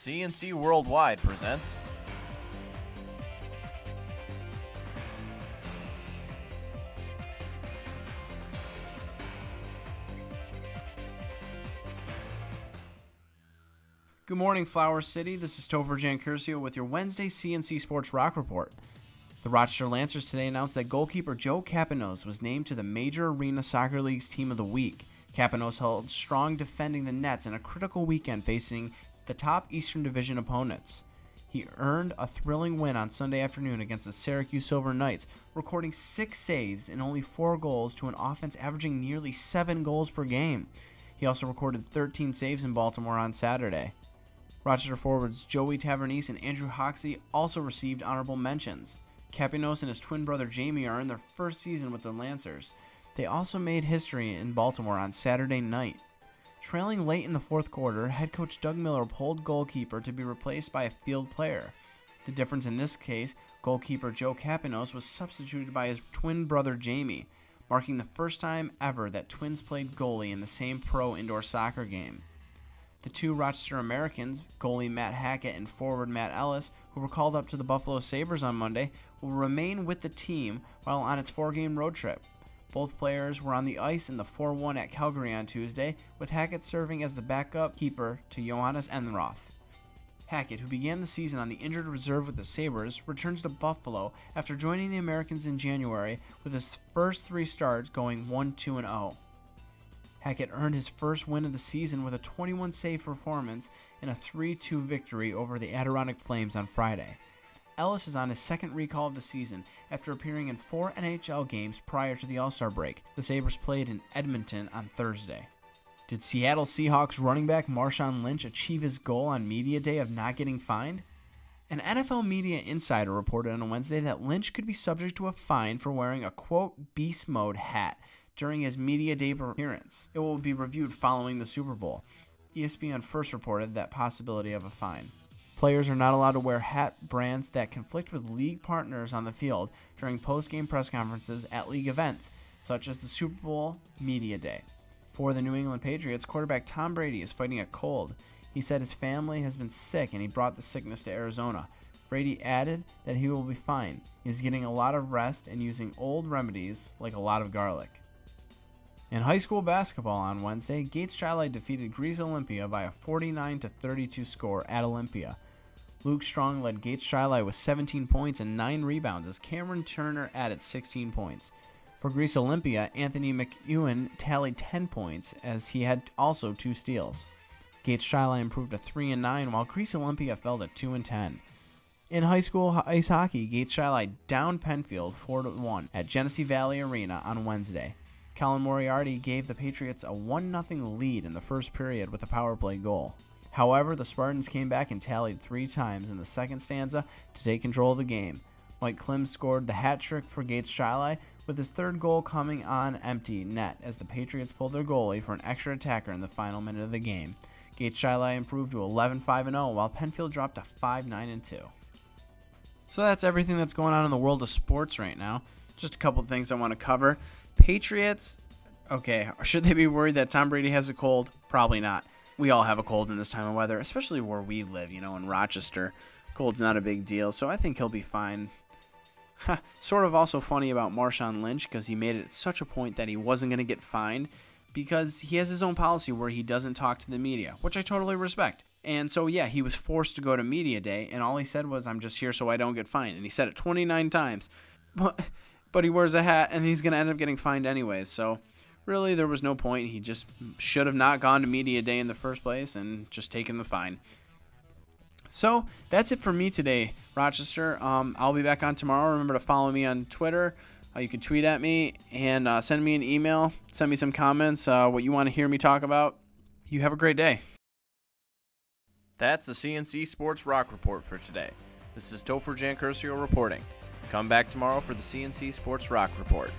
C&C Worldwide presents. Good morning, Flower City. This is Topher Giancursio with your Wednesday C&C Sports Roc Report. The Rochester Lancers today announced that goalkeeper Joe Kapinos was named to the Major Arena Soccer League's Team of the Week. Kapinos held strong defending the nets in a critical weekend facing the top Eastern Division opponents. He earned a thrilling win on Sunday afternoon against the Syracuse Silver Knights, recording six saves and only four goals to an offense averaging nearly seven goals per game. He also recorded 13 saves in Baltimore on Saturday. Rochester forwards Joey Tavernise and Andrew Hoxie also received honorable mentions. Kapinos and his twin brother Jamie are in their first season with the Lancers. They also made history in Baltimore on Saturday night. Trailing late in the fourth quarter, head coach Doug Miller pulled goalkeeper to be replaced by a field player. The difference in this case, goalkeeper Joe Kapinos was substituted by his twin brother Jamie, marking the first time ever that twins played goalie in the same pro indoor soccer game. The two Rochester Americans, goalie Matt Hackett and forward Matt Ellis, who were called up to the Buffalo Sabres on Monday, will remain with the team while on its four game road trip. Both players were on the ice in the 4 1 at Calgary on Tuesday, with Hackett serving as the backup keeper to Jhonas Enroth. Hackett, who began the season on the injured reserve with the Sabres, returns to Buffalo after joining the Americans in January with his first three starts going 1 2 0. Hackett earned his first win of the season with a 21 save performance in a 3 2 victory over the Adirondack Flames on Friday. Ellis is on his second recall of the season after appearing in four NHL games prior to the All Star break. The Sabres played in Edmonton on Thursday. Did Seattle Seahawks running back Marshawn Lynch achieve his goal on Media Day of not getting fined? An NFL media insider reported on Wednesday that Lynch could be subject to a fine for wearing a quote beast mode hat during his Media Day appearance. It will be reviewed following the Super Bowl. ESPN first reported that possibility of a fine. Players are not allowed to wear hat brands that conflict with league partners on the field during post-game press conferences at league events, such as the Super Bowl Media Day. For the New England Patriots, quarterback Tom Brady is fighting a cold. He said his family has been sick and he brought the sickness to Arizona. Brady added that he will be fine. He's getting a lot of rest and using old remedies like a lot of garlic. In high school basketball on Wednesday, Gates Chili defeated Greece Olympia by a 49 32 score at Olympia. Luke Strong led Gates Chili with 17 points and 9 rebounds as Cameron Turner added 16 points. For Greece Olympia, Anthony McEwen tallied 10 points as he had also 2 steals. Gates Chili improved to 3 and 9 while Greece Olympia fell to 2 and 10. In high school ice hockey, Gates Chili downed Penfield 4 1 at Genesee Valley Arena on Wednesday. Colin Moriarty gave the Patriots a 1 0 lead in the first period with a power play goal. However, the Spartans came back and tallied three times in the second stanza to take control of the game. Mike Klim scored the hat trick for Gates Chili, with his third goal coming on empty net as the Patriots pulled their goalie for an extra attacker in the final minute of the game. Gates Chili improved to 11 5 0, while Penfield dropped to 5 9 2. So that's everything that's going on in the world of sports right now. Just a couple things I want to cover. Patriots, okay, should they be worried that Tom Brady has a cold? Probably not. We all have a cold in this time of weather, especially where we live, you know, in Rochester. Cold's not a big deal, so I think he'll be fine. sort of also funny about Marshawn Lynch because he made it such a point that he wasn't going to get fined because he has his own policy where he doesn't talk to the media, which I totally respect. And so, yeah, he was forced to go to media day, and all he said was, I'm just here so I don't get fined. And he said it 29 times. But but he wears a hat and he's going to end up getting fined anyways. So really, there was no point. He just should have not gone to media day in the first place and just taken the fine. So that's it for me today, Rochester. Um, I'll be back on tomorrow. Remember to follow me on Twitter. Uh, you can tweet at me and uh, send me an email. Send me some comments, uh, what you want to hear me talk about. You have a great day. That's the C&C Sports Roc Report for today. This is Topher Giancursio reporting. Come back tomorrow for the C&C Sports Roc Report.